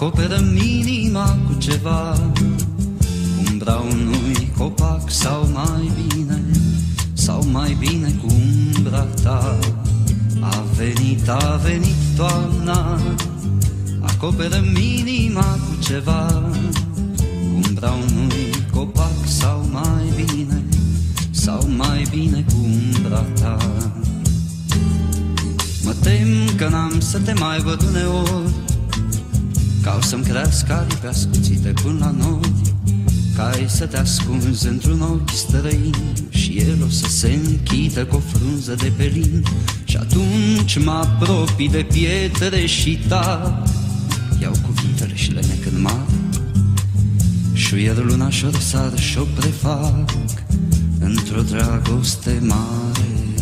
acoperă minima cu ceva Umbra unui copac sau mai bine Sau mai bine cu umbra ta. A venit, a venit toamna Acoperă minima cu ceva Umbra unui copac sau mai bine Sau mai bine cu umbra ta. Mă tem că n-am să te mai văd uneori Ca o să-mi crească aripi ascuțite până la noi Ca ai să te ascunzi într-un ochi străin Și el o să se închidă cu o frunză de pelin. Și atunci mă apropii de pietre și ta Iau cuvintele și le nec în mare. Șuier luna și-o răsar și-o prefac Într-o dragoste mare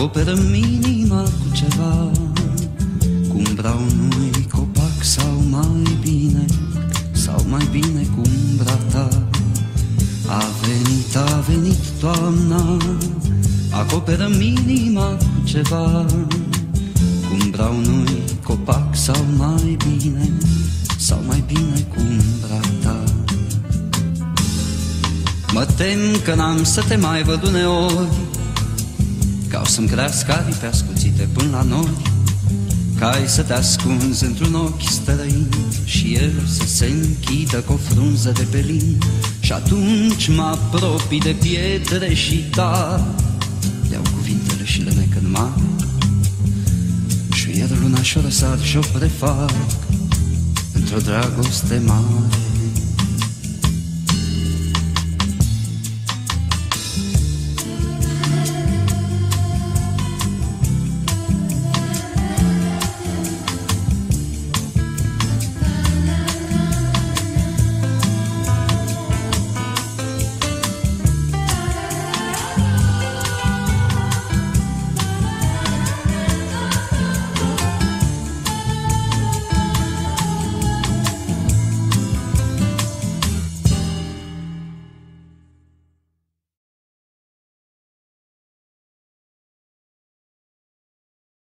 Acoperă minima cu ceva. Cu umbra unui copac sau mai bine Sau mai bine cu umbra ta A venit, a venit toamna Acoperă minima cu ceva. Cu umbra unui copac sau mai bine Sau mai bine cu umbra ta Mă tem că n-am să te mai văd uneori. Ca o să-mi crească aripi ascuțite până la noi. Ca ai să te ascunzi într-un ochi străin Și el să se închidă cu o frunză de pelin. Și atunci mă apropii de pietre și ta Iau cuvintele și le nec în mare. Și iar luna și-o răsar și-o prefac Într-o dragoste mare